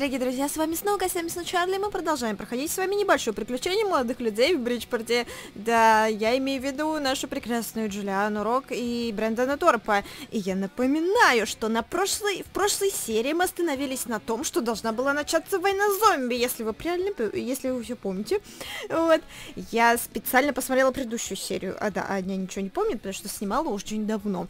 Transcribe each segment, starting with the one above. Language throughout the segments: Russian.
дорогие друзья, с вами снова Костя Чарли, мы продолжаем проходить с вами небольшое приключение молодых людей в Бриджпорте. Да, я имею в виду нашу прекрасную Джулиану Рок и Брэндона Торпа. И я напоминаю, что на прошлой, в прошлой серии мы остановились на том, что должна была начаться война зомби, если вы правильно, если вы все помните. Вот. Я специально посмотрела предыдущую серию, а да, Аня ничего не помнит, потому что снимала уже очень давно.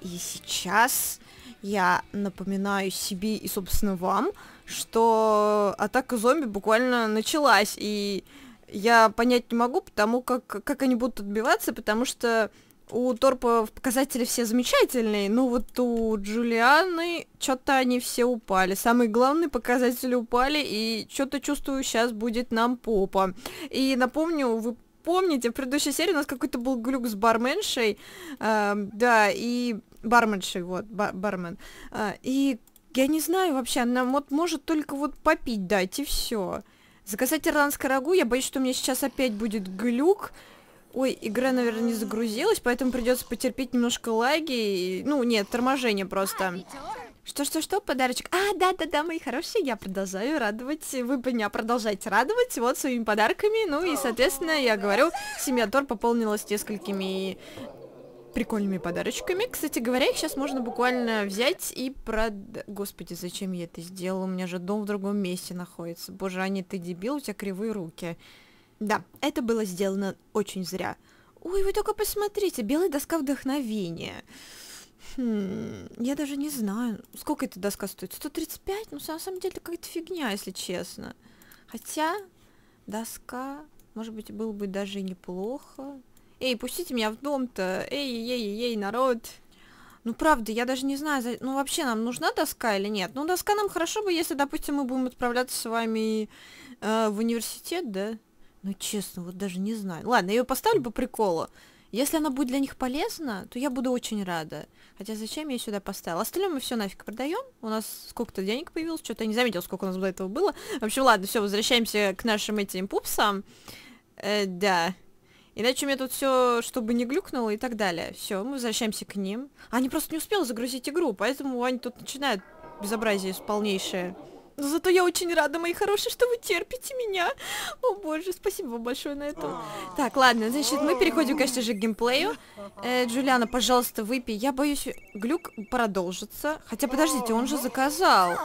И сейчас я напоминаю себе и, собственно, вам, что атака зомби буквально началась, и я понять не могу, потому как, как они будут отбиваться, потому что у Торпа показатели все замечательные, но вот у Джулианы что-то они все упали. Самые главные показатели упали, и что-то чувствую, сейчас будет нам попа. И напомню, вы помните, в предыдущей серии у нас какой-то был глюк с барменшей, э, да, и барменшей, вот, бар бармен. А, и я не знаю вообще, она вот может только вот попить дать, и все. Заказать ирландское рагу, я боюсь, что у меня сейчас опять будет глюк. Ой, игра, наверное, не загрузилась, поэтому придется потерпеть немножко лаги. И... Ну, нет, торможение просто. Что-что-что, подарочек? А, да-да-да, мои хорошие, я продолжаю радовать, вы меня продолжаете радовать вот своими подарками, ну и, соответственно, я говорю, семья Тор пополнилась несколькими прикольными подарочками. Кстати говоря, их сейчас можно буквально взять и прод... Господи, зачем я это сделала? У меня же дом в другом месте находится. Боже, Аня, ты дебил, у тебя кривые руки. Да, это было сделано очень зря. Ой, вы только посмотрите, белая доска вдохновения. Хм, я даже не знаю, сколько эта доска стоит. 135? Ну, на самом деле, какая-то фигня, если честно. Хотя, доска, может быть, было бы даже неплохо. Эй, пустите меня в дом-то. Эй, эй, эй, народ. Ну, правда, я даже не знаю, ну, вообще нам нужна доска или нет. Ну, доска нам хорошо бы, если, допустим, мы будем отправляться с вами э, в университет, да? Ну, честно, вот даже не знаю. Ладно, ее поставлю по приколу. Если она будет для них полезна, то я буду очень рада. Хотя зачем я сюда поставила? Остальное мы все нафиг продаем. У нас сколько-то денег появилось, что-то я не заметил, сколько у нас до этого было. В общем, ладно, все, возвращаемся к нашим этим пупсам. Э, да. Иначе меня тут все, чтобы не глюкнуло и так далее. Все, мы возвращаемся к ним. Они просто не успели загрузить игру, поэтому они тут начинают безобразие полнейшее. Но зато я очень рада, мои хорошие, что вы терпите меня. О боже, спасибо вам большое на это. Так, ладно, значит, мы переходим, конечно же, к геймплею. Э, Джулиана, пожалуйста, выпей. Я боюсь, глюк продолжится. Хотя, подождите, он же заказал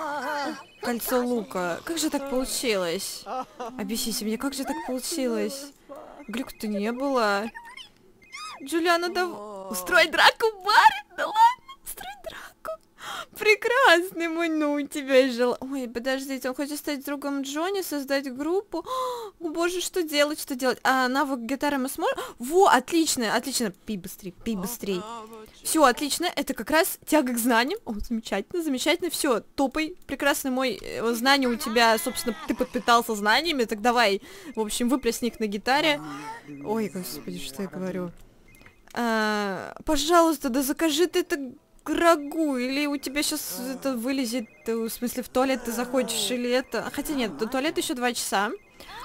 кольцо лука. Как же так получилось? Объясните мне, как же так получилось? Глюк-то не было. Джулиана, да... Устроить драку в баре? Да ладно. Прекрасный мой, ну у тебя жил. Ой, подождите, он хочет стать другом Джонни, создать группу. О, боже, что делать, что делать? А навык гитары мы сможем? Во, отлично, отлично. Пи быстрей, пи быстрей. Все, отлично, это как раз тяга к знаниям. О, замечательно, замечательно, все, топай, прекрасный мой, э, знание у тебя, собственно, ты подпитался знаниями, так давай, в общем, выплесни их на гитаре. Ой, господи, что я говорю. А, пожалуйста, да закажи ты это рагу, или у тебя сейчас это вылезет, э, в смысле, в туалет ты заходишь, или это... Хотя нет, до туалета еще два часа.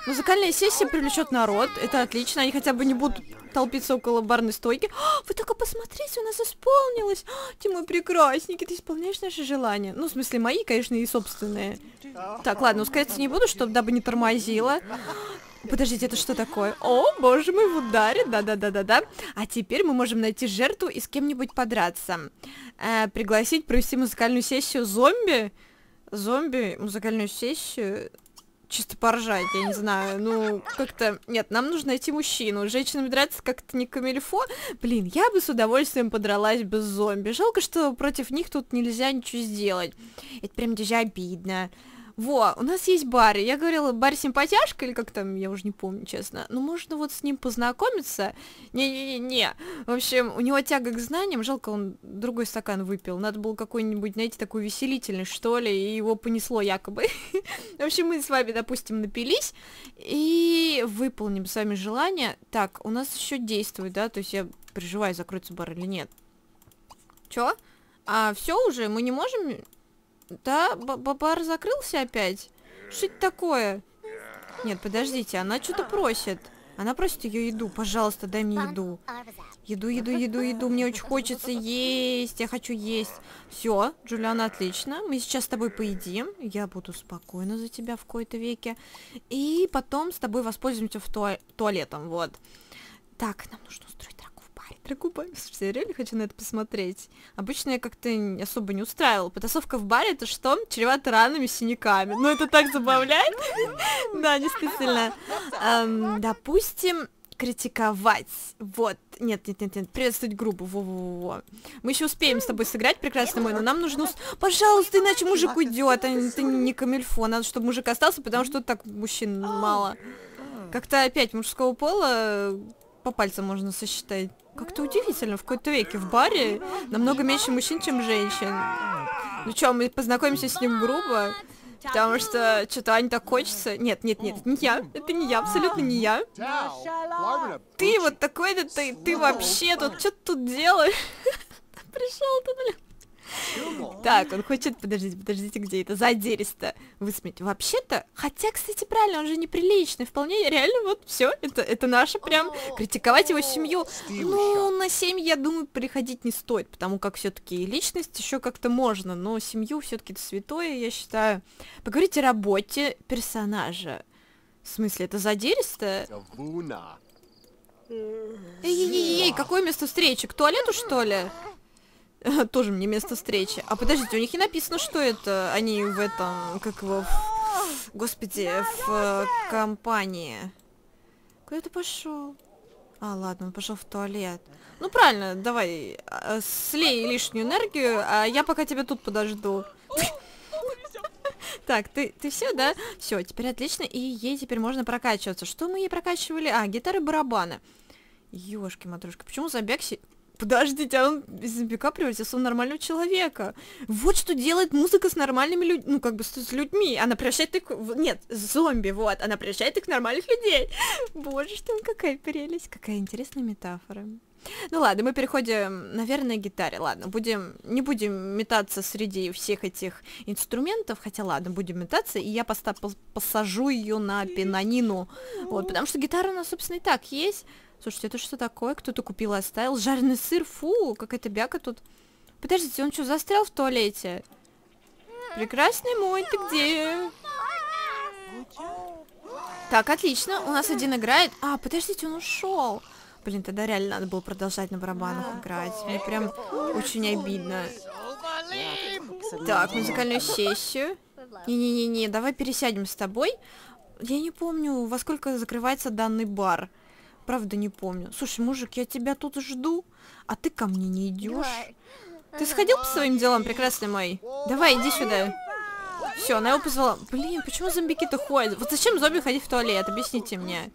Музыкальная сессия привлечет народ, это отлично, они хотя бы не будут толпиться около барной стойки. О, вы только посмотрите, у нас исполнилось! О, ты мой прекрасненький, ты исполняешь наши желания. Ну, в смысле, мои, конечно, и собственные. Так, ладно, ускоряться не буду, чтобы дабы не тормозила. Подождите, это что такое? О, боже мой, в ударе, да-да-да-да-да. А теперь мы можем найти жертву и с кем-нибудь подраться. Э, пригласить провести музыкальную сессию зомби. Зомби, музыкальную сессию чисто поржать, я не знаю, ну, как-то... Нет, нам нужно найти мужчину. Женщинами драться как-то не камильфо. Блин, я бы с удовольствием подралась без зомби. Жалко, что против них тут нельзя ничего сделать. Это прям даже обидно. Во, у нас есть бар. Я говорила, бар симпатяшка, или как там, я уже не помню, честно. Ну, можно вот с ним познакомиться. Не-не-не-не. В общем, у него тяга к знаниям. Жалко, он другой стакан выпил. Надо было какой-нибудь, знаете, такой веселительный, что ли, и его понесло якобы. В общем, мы с вами, допустим, напились и выполним с вами желание. Так, у нас еще действует, да? То есть я переживаю, закроется бар или нет. Чё? А все уже? Мы не можем да, бар закрылся опять? Что это такое? Нет, подождите, она что-то просит. Она просит ее еду. Пожалуйста, дай мне еду. Еду, еду, еду, еду. Мне очень хочется есть. Я хочу есть. Все, Джулиана, отлично. Мы сейчас с тобой поедим. Я буду спокойно за тебя в кои-то веке. И потом с тобой воспользуемся в туа туалетом. Вот. Так, нам нужно устроить драку в баре. Драку в баре. Слушайте, я реально хочу на это посмотреть. Обычно я как-то особо не устраивала. Потасовка в баре это что? Чревато ранами, синяками. Ну, это так забавляет. Да, действительно. Допустим, критиковать. Вот. Нет, нет, нет, нет. Приветствовать грубо. Во-во-во. Мы еще успеем с тобой сыграть, прекрасно мой, но нам нужно... Пожалуйста, иначе мужик уйдет. Это не камильфо. Надо, чтобы мужик остался, потому что так мужчин мало. Как-то опять мужского пола по пальцам можно сосчитать. Как-то удивительно, в какой-то веке в баре намного меньше мужчин, чем женщин. Ну что, мы познакомимся с ним грубо? Потому что что-то Ань так хочется. Нет, нет, нет, не я. Это не я, абсолютно не я. Ты вот такой-то, ты, ты вообще тут, что ты тут делаешь? Пришел тут, блин. Так, он хочет... Подождите, подождите, где это? Задеристо высмеять. Вообще-то... Хотя, кстати, правильно, он же неприличный. Вполне реально, вот все. Это, это наше прям... Критиковать его семью. Ну, на семьи, я думаю, приходить не стоит. Потому как все-таки личность еще как-то можно. Но семью все-таки это святое, я считаю. Поговорите о работе персонажа. В смысле, это задеристо? Эй-ей-ей, какое место встречи? К туалету, что ли? Тоже мне место встречи. А подождите, у них не написано, что это они в этом, как его, в, господи, в э, компании. Куда ты пошел? А, ладно, он пошел в туалет. Ну правильно, давай, э, слей лишнюю энергию, а я пока тебя тут подожду. Так, ты, ты все, да? Все, теперь отлично, и ей теперь можно прокачиваться. Что мы ей прокачивали? А, гитары, барабаны. Ёшки, матрешка, почему забег Подождите, а он из зомбика превратился в нормального человека. Вот что делает музыка с нормальными людьми, ну, как бы с, с людьми. Она превращает их... Нет, зомби, вот. Она превращает их в нормальных людей. Боже, что какая прелесть. Какая интересная метафора. Ну ладно, мы переходим, наверное, к гитаре. Ладно, будем, не будем метаться среди всех этих инструментов, хотя ладно, будем метаться, и я поста посажу ее на пианину. Вот, потому что гитара у нас, собственно, и так есть. Слушайте, это что такое? Кто-то купил и оставил. Жареный сыр, фу, какая-то бяка тут. Подождите, он что, застрял в туалете? Прекрасный мой, ты где? Так, отлично, у нас один играет. А, подождите, он ушел. Блин, тогда реально надо было продолжать на барабанах играть. Мне прям очень обидно. Так, музыкальную сессию. Не-не-не-не, давай пересядем с тобой. Я не помню, во сколько закрывается данный бар. Правда не помню. Слушай, мужик, я тебя тут жду, а ты ко мне не идешь. Ты сходил по своим делам, прекрасный мой? Давай, иди сюда. Все, она его позвала. Блин, почему зомбики-то ходят? Вот зачем зомби ходить в туалет? Объясните мне.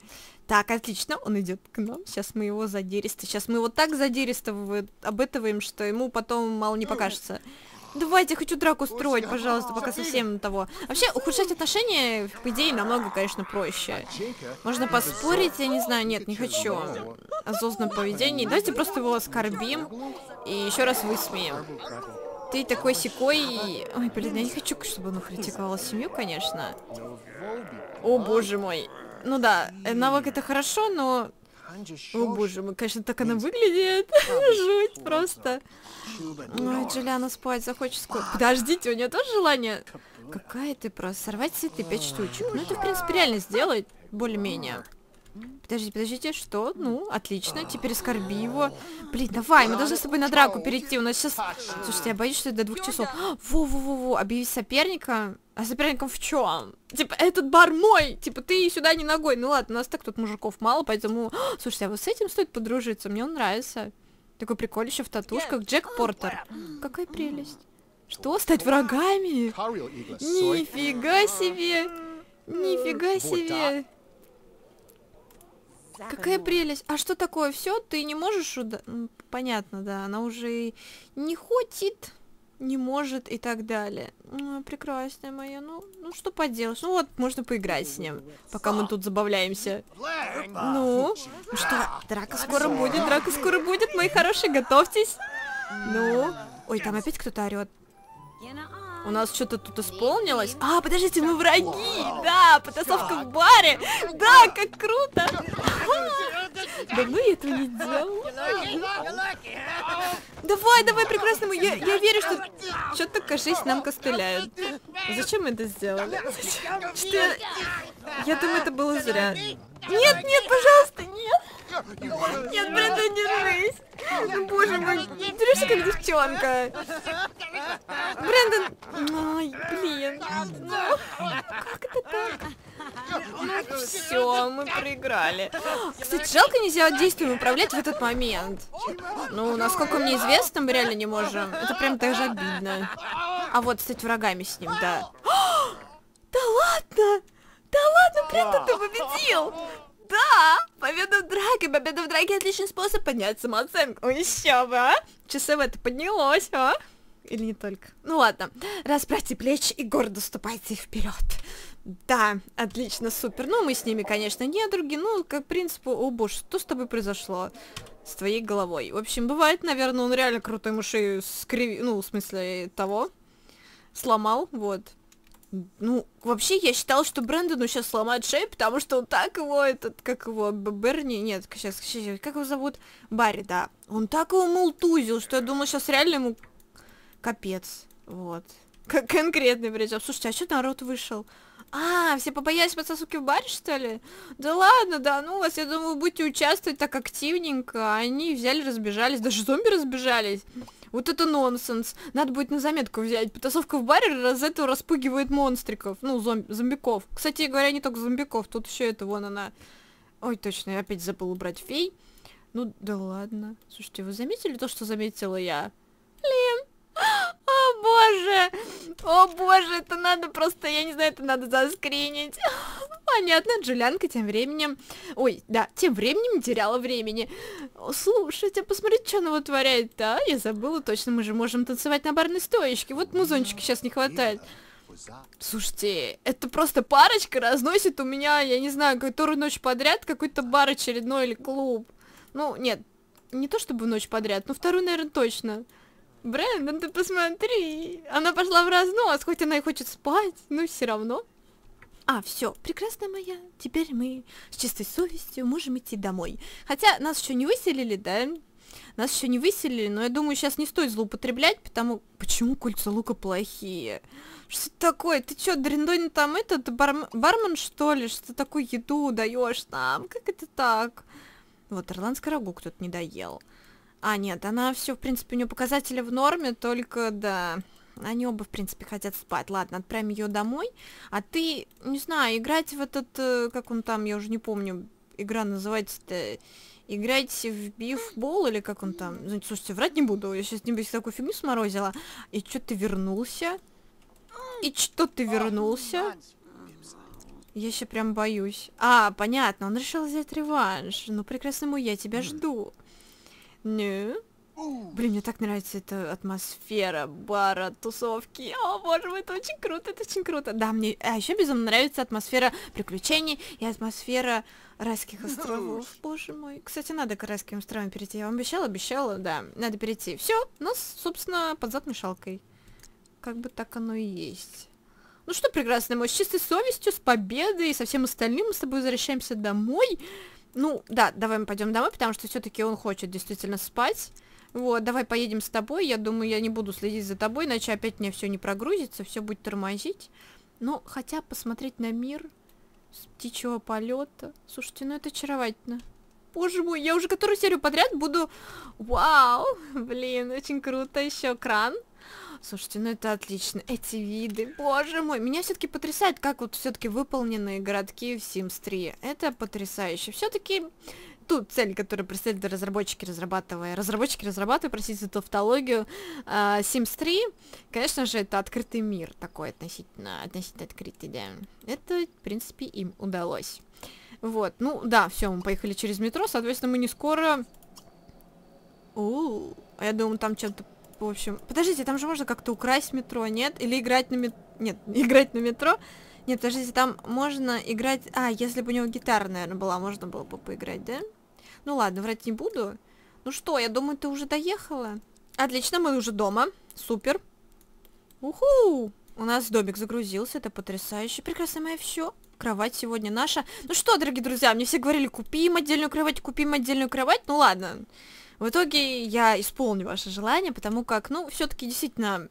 Так, отлично, он идет к нам. Сейчас мы его задеристо. Сейчас мы его так задеристо обытываем, что ему потом мало не покажется. Давайте, я хочу драку строить, пожалуйста, пока совсем того. Вообще, ухудшать отношения, по идее, намного, конечно, проще. Можно поспорить, я не знаю, нет, не хочу о злостном поведении. Давайте просто его оскорбим и еще раз высмеем. Ты такой секой. Ой, блин, я не хочу, чтобы он критиковал семью, конечно. О, боже мой. Ну да, э, навык это хорошо, но о боже мой, конечно, так она выглядит. Жуть просто. Ой, Джулиана спать захочет скоро. Подождите, у нее тоже желание... Какая ты просто. Сорвать цветы, пять штучек. Ну, это, в принципе, реально сделать. Более-менее. Подождите, подождите, что? Ну, отлично, теперь оскорби его. Блин, давай, мы должны с тобой на драку перейти. У нас сейчас... Слушайте, я боюсь, что это до двух часов. Во-во-во-во, объявить соперника. А соперником в чем? Типа, этот бар мой! Типа, ты сюда не ногой. Ну ладно, у нас так тут мужиков мало, поэтому... Слушайте, а вот с этим стоит подружиться, мне он нравится. Такой приколище в татушках. Джек Портер. Какая прелесть. Что, стать врагами? Нифига себе! Нифига себе! Какая прелесть. А что такое? Все, ты не можешь уда... Понятно, да. Она уже не хочет, не может и так далее. Ну, прекрасная моя. Ну, ну что поделаешь? Ну вот, можно поиграть с ним, пока мы тут забавляемся. Ну, ну что, драка скоро будет, драка скоро будет, мои хорошие, готовьтесь. Ну, ой, там опять кто-то орет. У нас что-то тут исполнилось. А, подождите, мы враги! Да, потасовка в баре! Да, как круто! Давно я этого не делал. Давай, давай, прекрасно, я, я верю, что что-то, кажись, нам костыляют. Зачем мы это сделали? Что я... думаю, это было зря. Нет, нет, пожалуйста, нет! Нет, Брендон, держись! Ну, боже мой, держись как девчонка! Брендон... Ой, блин. Ну, как это так? Ну, все, мы проиграли. Кстати, жалко нельзя действием управлять в этот момент. Ну, насколько мне известно, мы реально не можем. Это прям даже обидно. А вот стать врагами с ним, да. Да ладно! Да ладно, Брендон, ты победил! Да! Победа в драке! Победа в драке отличный способ поднять самооценку. Еще бы, а? Часов это поднялось, а? Или не только? Ну ладно, расправьте плечи и гордо ступайте вперед. Да, отлично, супер. Ну, мы с ними, конечно, не други. Ну, как принципу, о боже, что с тобой произошло? С твоей головой. В общем, бывает, наверное, он реально крутой ему шею ну, в смысле того, сломал, вот. Ну, вообще, я считала, что Брэндону сейчас сломают шею, потому что он так его, этот, как его, Берни, нет, сейчас, сейчас, как его зовут? Барри, да. Он так его мултузил, что я думала, сейчас реально ему капец. Вот. Как конкретный причем. Слушайте, а что народ вышел? А, все побоялись подсосуки в баре, что ли? Да ладно, да, ну вас, я думаю, будете участвовать так активненько. Они взяли, разбежались, даже зомби разбежались. Вот это нонсенс. Надо будет на заметку взять. Потасовка в баре раз этого распугивает монстриков. Ну, зомби зомбиков. Кстати говоря, не только зомбиков. Тут еще это вон она. Ой, точно, я опять забыл убрать фей. Ну, да ладно. Слушайте, вы заметили то, что заметила я? Блин. О боже! О боже, это надо просто, я не знаю, это надо заскринить. Понятно, Джулианка тем временем... Ой, да, тем временем теряла времени. Слушайте, посмотрите, что она вытворяет, да? Я забыла точно, мы же можем танцевать на барной стоечке. Вот музончики сейчас не хватает. Слушайте, это просто парочка разносит у меня, я не знаю, которую ночь подряд какой-то бар очередной или клуб. Ну, нет, не то чтобы ночь подряд, но вторую, наверное, точно. Брэндон, ты посмотри, она пошла в разнос, хоть она и хочет спать, но все равно. А, все, прекрасная моя, теперь мы с чистой совестью можем идти домой. Хотя нас еще не выселили, да? Нас еще не выселили, но я думаю, сейчас не стоит злоупотреблять, потому... Почему кольца лука плохие? Что такое? Ты что, Дриндонь там этот барм... бармен, что ли? Что такую еду даешь нам? Как это так? Вот, ирландский рагу кто-то не доел. А, нет, она все, в принципе, у нее показатели в норме, только, да, они оба, в принципе, хотят спать. Ладно, отправим ее домой. А ты, не знаю, играть в этот, э, как он там, я уже не помню, игра называется-то... Играть в бифбол или как он там? Слушайте, врать не буду, я сейчас небось такую фигню сморозила. И что ты вернулся? И что ты вернулся? Я еще прям боюсь. А, понятно, он решил взять реванш. Ну, прекрасно мой, я тебя жду. Ну? Блин, мне так нравится эта атмосфера бара, тусовки. О, боже мой, это очень круто, это очень круто. Да, мне... А еще безумно нравится атмосфера приключений и атмосфера райских ну островов. Боже мой. Кстати, надо к райским островам перейти. Я вам обещала, обещала, да. Надо перейти. Все, нас, собственно, под зад мешалкой. Как бы так оно и есть. Ну что, прекрасно, мой, с чистой совестью, с победой и со всем остальным мы с тобой возвращаемся домой. Ну, да, давай мы пойдем домой, потому что все-таки он хочет действительно спать. Вот, давай поедем с тобой. Я думаю, я не буду следить за тобой, иначе опять мне все не прогрузится, все будет тормозить. Но хотя посмотреть на мир с птичьего полета. Слушайте, ну это очаровательно. Боже мой, я уже которую серию подряд буду... Вау! Блин, очень круто. Еще кран. Слушайте, ну это отлично. Эти виды, боже мой. Меня все-таки потрясает, как вот все-таки выполнены городки в Sims 3. Это потрясающе. Все-таки тут цель, которую преследуют разработчики, разрабатывая, разработчики, разрабатывая, простите за тавтологию, uh, Sims 3, конечно же, это открытый мир такой относительно, относительно открытый, да. Это, в принципе, им удалось. Вот, ну, да, все, мы поехали через метро, соответственно, мы не скоро... У, я думаю, там что-то в общем, подождите, там же можно как-то украсть метро, нет? Или играть на метро? Нет, играть на метро? Нет, подождите, там можно играть... А, если бы у него гитара, наверное, была, можно было бы поиграть, да? Ну ладно, врать не буду. Ну что, я думаю, ты уже доехала? Отлично, мы уже дома. Супер. Уху! У нас домик загрузился, это потрясающе. Прекрасно, моя все. Кровать сегодня наша. Ну что, дорогие друзья, мне все говорили, купим отдельную кровать, купим отдельную кровать. Ну ладно. В итоге я исполню ваше желание, потому как, ну, все-таки действительно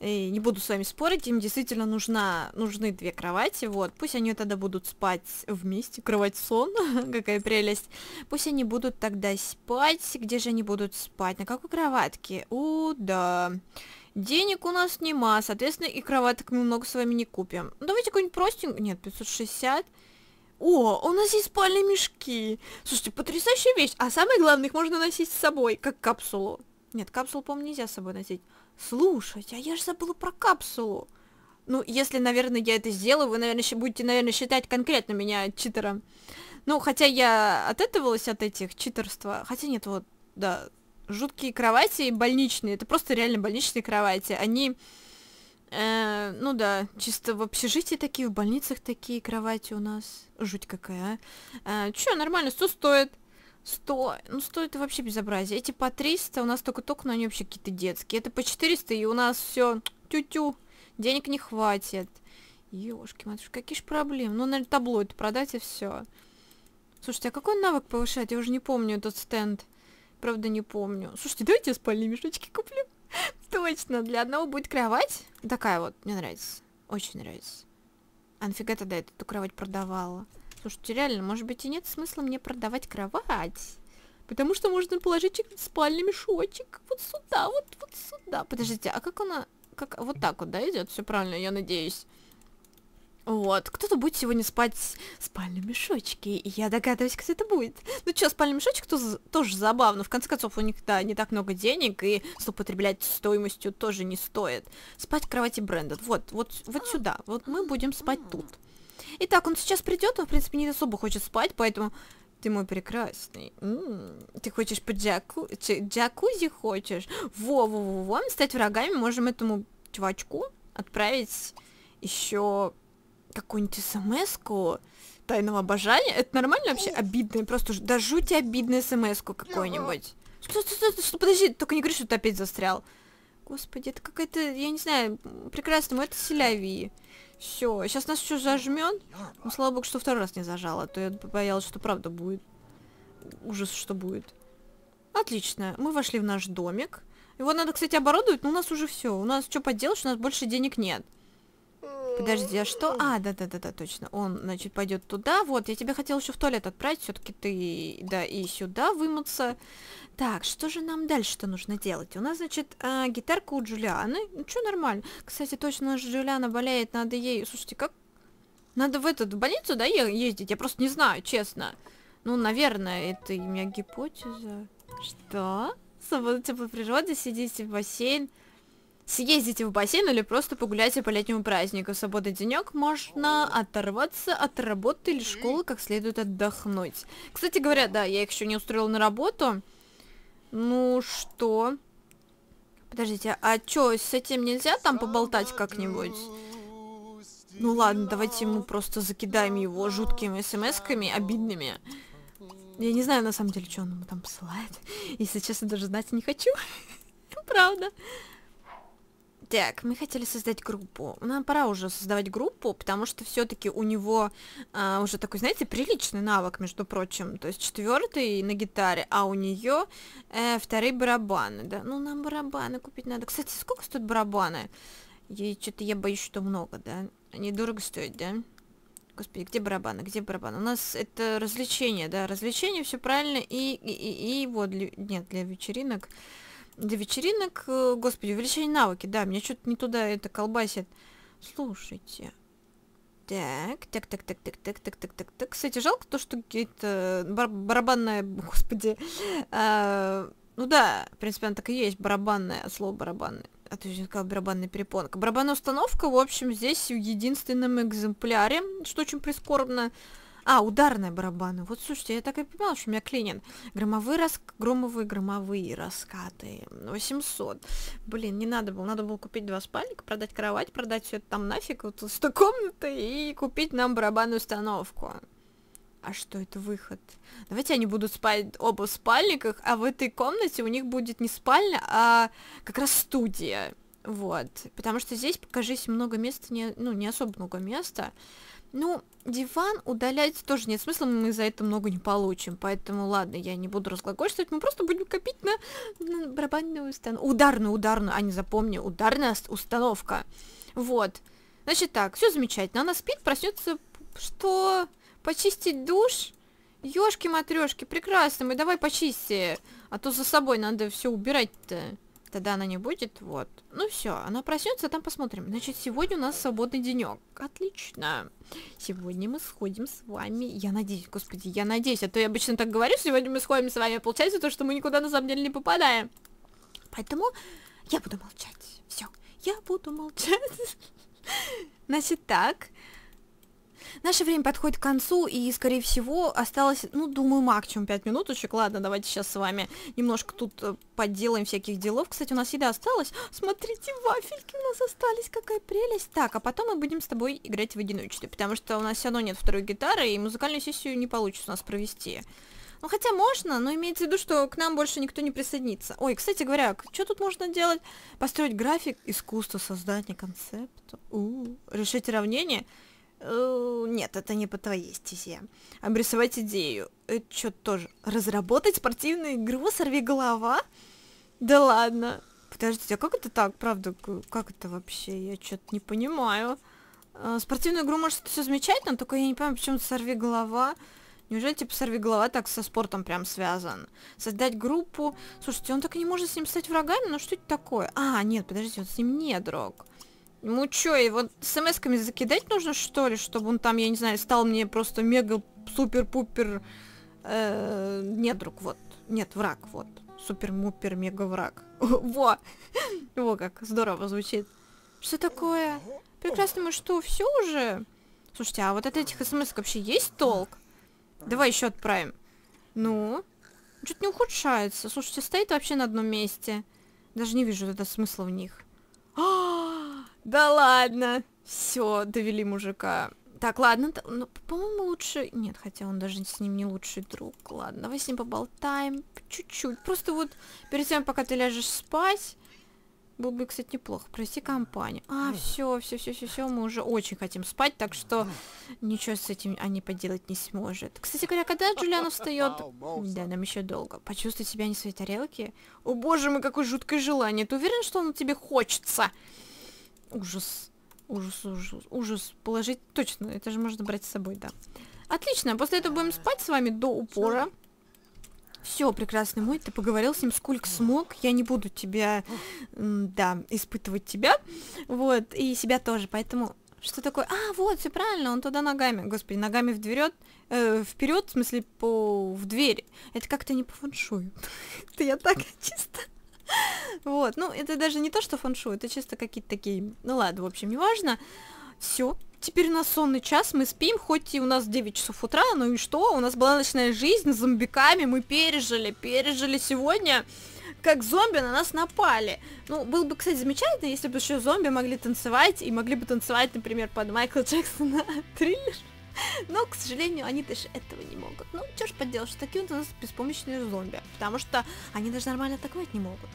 и не буду с вами спорить, им действительно нужна, нужны две кровати, вот, пусть они тогда будут спать вместе, кровать-сон, какая прелесть, пусть они будут тогда спать, где же они будут спать, на какой кроватке, у, да, денег у нас нема, соответственно, и кроваток мы много с вами не купим, давайте какой-нибудь простенький, нет, 560, о, у нас есть спальные мешки. Слушайте, потрясающая вещь. А самое главное, их можно носить с собой, как капсулу. Нет, капсулу, по-моему, нельзя с собой носить. Слушайте, а я же забыла про капсулу. Ну, если, наверное, я это сделаю, вы, наверное, будете, наверное, считать конкретно меня читером. Ну, хотя я отэтывалась от этих читерства. Хотя нет, вот, да, жуткие кровати больничные. Это просто реально больничные кровати. Они, э, ну да, чисто в общежитии такие, в больницах такие кровати у нас. Жуть какая, а. э, Чё, нормально, что стоит? 100, ну 100 это вообще безобразие. Эти по 300 у нас только-только, но они вообще какие-то детские. Это по 400 и у нас все тю-тю, денег не хватит. Ёшки, матушка, какие же проблемы. Ну, наверное, таблоид продать и все. Слушайте, а какой навык повышать? Я уже не помню этот стенд. Правда, не помню. Слушайте, давайте я спальные мешочки куплю. Точно, для одного будет кровать. Такая вот, мне нравится. Очень нравится. А нафига тогда эту кровать продавала? Слушайте, реально, может быть и нет смысла мне продавать кровать. Потому что можно положить спальный мешочек вот сюда, вот, вот сюда. Подождите, а как она... Как, вот так вот, да, идет? Все правильно, я надеюсь. Вот, кто-то будет сегодня спать в спальном мешочке, и я догадываюсь, кто это будет. Ну что, спальный мешочек тоже, тоже забавно, в конце концов, у них, да, не так много денег, и злоупотреблять стоимостью тоже не стоит. Спать в кровати Брэндон, вот, вот, вот сюда, вот мы будем спать тут. Итак, он сейчас придет, он, в принципе, не особо хочет спать, поэтому ты мой прекрасный. М-м, ты хочешь по джаку... джакузи хочешь? Во-во-во-во. Стать врагами можем этому чувачку отправить еще какую-нибудь смс-ку тайного обожания. Это нормально вообще? Обидное, просто да жуть обидное смс-ку какой-нибудь. Что, что, что, что, подожди, только не говори, что ты опять застрял. Господи, это какая-то, я не знаю, прекрасно, это Селявии. Все, сейчас нас еще зажмет. Ну, слава богу, что второй раз не зажало, а то я боялась, что правда будет. Ужас, что будет. Отлично, мы вошли в наш домик. Его надо, кстати, оборудовать, но у нас уже все. У нас что поделать, у нас больше денег нет. Подожди, а что? А, да-да-да-да, точно. Он, значит, пойдет туда. Вот, я тебя хотела еще в туалет отправить. Все-таки ты, да, и сюда вымыться. Так, что же нам дальше-то нужно делать? У нас, значит, э, гитарка у Джулианы. Ну, что нормально. Кстати, точно, Джулиана болеет, надо ей... Слушайте, как... Надо в этот, в больницу, да, ездить? Я просто не знаю, честно. Ну, наверное, это у меня гипотеза. Что? Свобода теплой природы, сидите в бассейн. Съездите в бассейн или просто погуляйте по летнему празднику. Свободный денек можно оторваться от работы или школы, как следует отдохнуть. Кстати говоря, да, я их еще не устроила на работу. Ну что? Подождите, а чё, с этим нельзя там поболтать как-нибудь? Ну ладно, давайте ему просто закидаем его жуткими смс-ками, обидными. Я не знаю, на самом деле, что он ему там посылает. Если честно, даже знать не хочу. Правда. Так, мы хотели создать группу. Нам пора уже создавать группу, потому что все-таки у него а, уже такой, знаете, приличный навык, между прочим. То есть четвертый на гитаре, а у нее э, вторые барабаны, да. Ну, нам барабаны купить надо. Кстати, сколько стоят барабаны? И что-то я боюсь, что много, да. Они дорого стоят, да? Господи, где барабаны, где барабаны? У нас это развлечение, да, развлечение, все правильно, и, и, и, и вот, для, нет, для вечеринок для вечеринок, э, господи, увеличение навыки, да, меня что-то не туда это колбасит. Слушайте. Так, так, так, так, так, так, так, так, так, так. Кстати, жалко то, что какие-то бар барабанная, господи. А, ну да, в принципе, она так и есть, барабанная, слово барабанная. А ты же сказал барабанная перепонка. Барабанная установка, в общем, здесь в единственном экземпляре, что очень прискорбно. А, ударные барабаны. Вот, слушайте, я так и понимала, что у меня клинит. Громовые, рас... громовые, громовые раскаты. 800. Блин, не надо было. Надо было купить два спальника, продать кровать, продать все это там нафиг, вот с той комнаты и купить нам барабанную установку. А что это выход? Давайте они будут спать оба в спальниках, а в этой комнате у них будет не спальня, а как раз студия. Вот. Потому что здесь, покажись, много места, не, ну, не особо много места. Ну, диван удалять тоже нет смысла, мы за это много не получим. Поэтому, ладно, я не буду разглагольствовать, мы просто будем копить на, на барабанную установку. Ударную, ударную, а не запомни, ударная установка. Вот. Значит так, все замечательно. Она спит, проснется. Что? Почистить душ? Ёшки матрешки, прекрасно, мы давай почисти. А то за собой надо все убирать-то. Тогда она не будет, вот. Ну все, она проснется, там посмотрим. Значит, сегодня у нас свободный денек. Отлично. Сегодня мы сходим с вами. Я надеюсь, господи, я надеюсь. А то я обычно так говорю, сегодня мы сходим с вами. Получается то, что мы никуда на самом деле не попадаем. Поэтому я буду молчать. Все, я буду молчать. Значит так, Наше время подходит к концу, и, скорее всего, осталось, ну, думаю, максимум 5 минуточек. Ладно, давайте сейчас с вами немножко тут э, подделаем всяких делов. Кстати, у нас еда осталась. Смотрите, вафельки у нас остались, какая прелесть. Так, а потом мы будем с тобой играть в одиночестве, потому что у нас все равно нет второй гитары, и музыкальную сессию не получится у нас провести. Ну, хотя можно, но имеется в виду, что к нам больше никто не присоединится. Ой, кстати говоря, что тут можно делать? Построить график, искусство создания концепта, у -у, решить уравнение. Э, нет, это не по твоей стезе. Обрисовать идею. Это что тоже? Разработать спортивную игру «Сорви голова»? Да ладно. Подождите, а как это так, правда? Как это вообще? Я что-то не понимаю. Э, спортивную игру, может, это все замечательно, только я не понимаю, почему «Сорви голова». Неужели, типа, «Сорви голова» так со спортом прям связан? Создать группу... Слушайте, он так и не может с ним стать врагами? Ну что это такое? А, нет, подождите, он с ним не друг. Ну чё, его смс-ками закидать нужно, что ли, чтобы он там, я не знаю, стал мне просто мега-супер-пупер... Э, нет, друг, вот. Нет, враг, вот. Супер-мупер-мега-враг. Во! Во, как здорово звучит. Что такое? Прекрасно, мы что, все уже? Слушайте, а вот от этих смс вообще есть толк? Давай еще отправим. Ну? Что-то не ухудшается. Слушайте, стоит вообще на одном месте. Даже не вижу это смысла в них. Да ладно. Все, довели мужика. Так, ладно, ну, по-моему, лучше... Нет, хотя он даже с ним не лучший друг. Ладно, давай с ним поболтаем чуть-чуть. Просто вот перед тем, пока ты ляжешь спать, было бы, кстати, неплохо. Прости компанию. А, все, все, все, все, все, мы уже очень хотим спать, так что ничего с этим они поделать не сможет. Кстати говоря, когда Джулиан встает? Да, нам еще долго. Почувствовать себя не в своей тарелке? О боже мой, какое жуткое желание. Ты уверен, что оно тебе хочется? Ужас. Ужас, ужас, ужас. Положить точно, это же можно брать с собой, да. Отлично, после этого будем спать с вами до упора. Все, прекрасный мой, ты поговорил с ним сколько смог, я не буду тебя, да, испытывать тебя, вот, и себя тоже, поэтому что такое? А, вот, все правильно, он туда ногами, господи, ногами вперед, э, вперед, в смысле, по в дверь. Это как-то не по фэншую. Это я так чисто вот, ну, это даже не то, что фэншу, это чисто какие-то такие... Ну ладно, в общем, неважно. Все, теперь у нас сонный час, мы спим, хоть и у нас 9 часов утра, ну и что? У нас была ночная жизнь с зомбиками, мы пережили, пережили сегодня как зомби на нас напали. Ну, было бы, кстати, замечательно, если бы еще зомби могли танцевать, и могли бы танцевать, например, под Майкла Джексона триллер. Но, к сожалению, они даже этого не могут. Ну, что ж поделать, что такие у нас беспомощные зомби. Потому что они даже нормально атаковать не могут.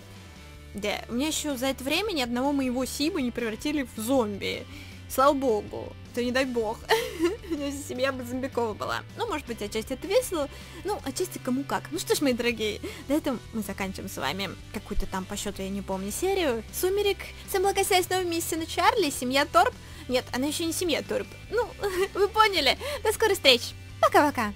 Да, у меня еще за это время ни одного моего Сиба не превратили в зомби. Слава богу. То не дай бог. Семья бы зомбикова была. Ну, может быть, отчасти это весело. Ну, отчасти кому как. Ну что ж, мои дорогие, на этом мы заканчиваем с вами какую-то там по счету, я не помню, серию. Сумерек. Всем благосвязь снова вместе на Чарли, семья Торп. Нет, она еще не семья Торп. Ну, вы поняли. До скорой встречи. Пока-пока.